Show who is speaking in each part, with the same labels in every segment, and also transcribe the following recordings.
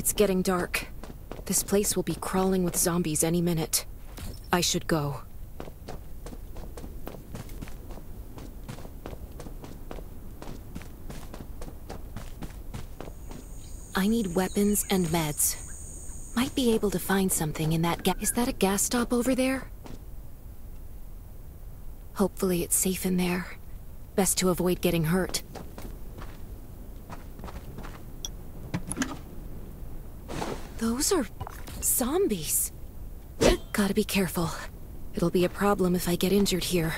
Speaker 1: It's getting dark. This place will be crawling with zombies any minute. I should go. I need weapons and meds. Might be able to find something in that gas- Is that a gas stop over there? Hopefully it's safe in there. Best to avoid getting hurt. Those are... zombies. Gotta be careful. It'll be a problem if I get injured here.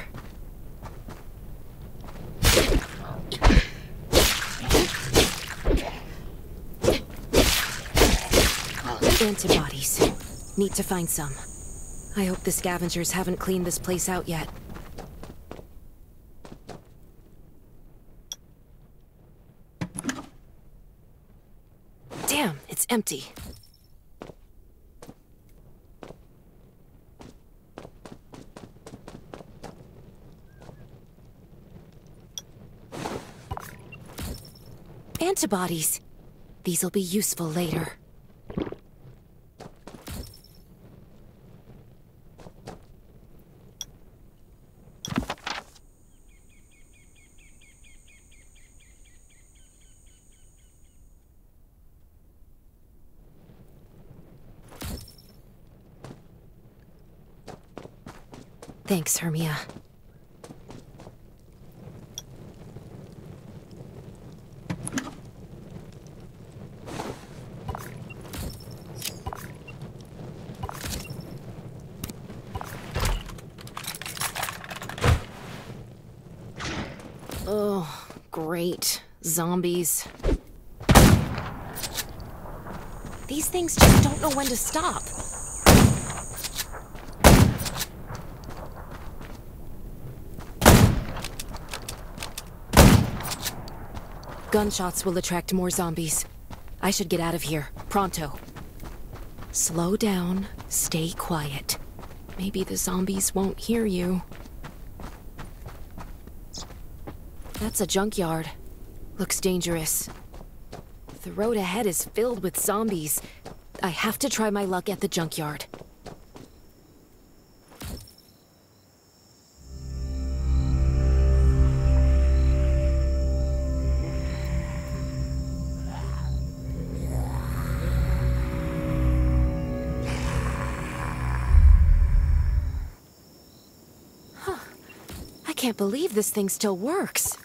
Speaker 1: Antibodies. Need to find some. I hope the scavengers haven't cleaned this place out yet. Damn, it's empty. Antibodies. These'll be useful later. Thanks, Hermia. Oh, great. Zombies. These things just don't know when to stop. Gunshots will attract more zombies. I should get out of here, pronto. Slow down, stay quiet. Maybe the zombies won't hear you. That's a junkyard. Looks dangerous. The road ahead is filled with zombies. I have to try my luck at the junkyard. Huh. I can't believe this thing still works.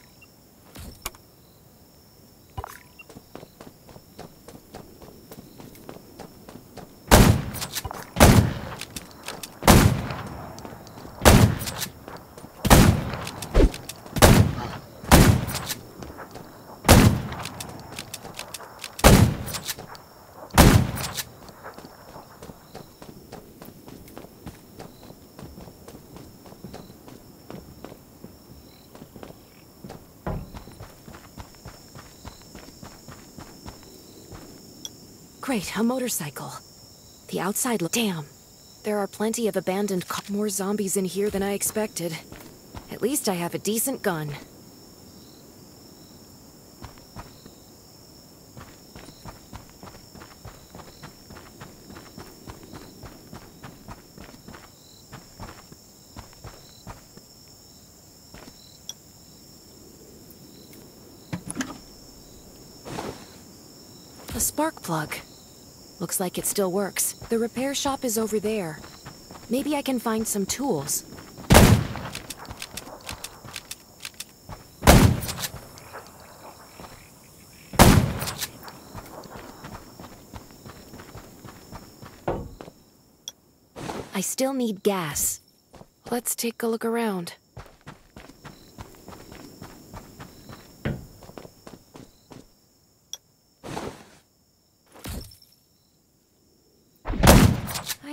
Speaker 1: Great, a motorcycle. The outside look- Damn. There are plenty of abandoned More zombies in here than I expected. At least I have a decent gun. A spark plug. Looks like it still works. The repair shop is over there. Maybe I can find some tools. I still need gas. Let's take a look around.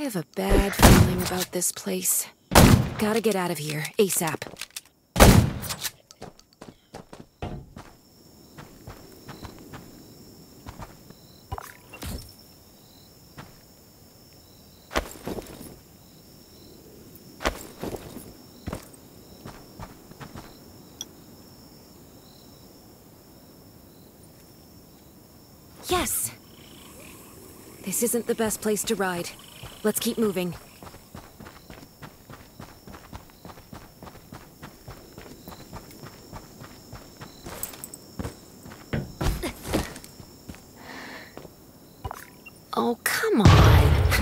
Speaker 1: Have a bad feeling about this place. Gotta get out of here, ASAP. Yes! This isn't the best place to ride. Let's keep moving. Oh, come on.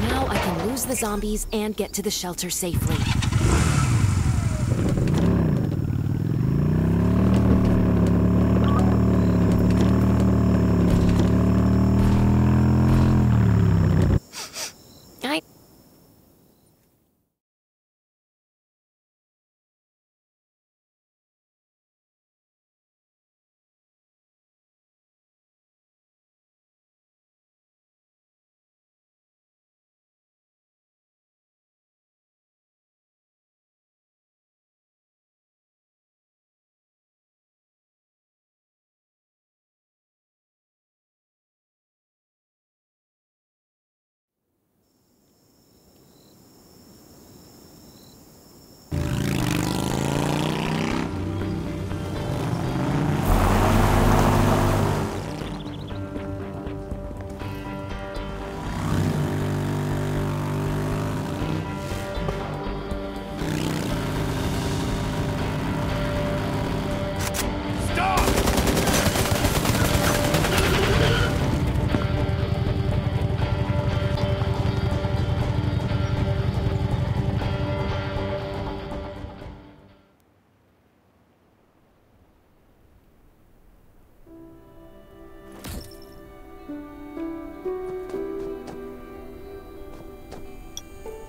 Speaker 1: Now I can lose the zombies and get to the shelter safely.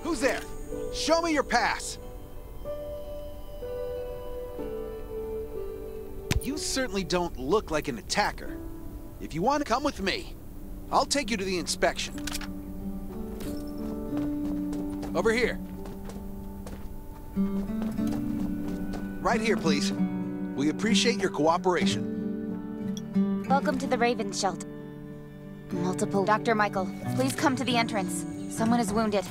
Speaker 2: Who's there? Show me your pass. You certainly don't look like an attacker. If you want to come with me, I'll take you to the inspection. Over here. Right here, please. We appreciate your cooperation.
Speaker 3: Welcome to the Raven Shelter. Multiple. Dr. Michael, please come to the entrance. Someone is wounded.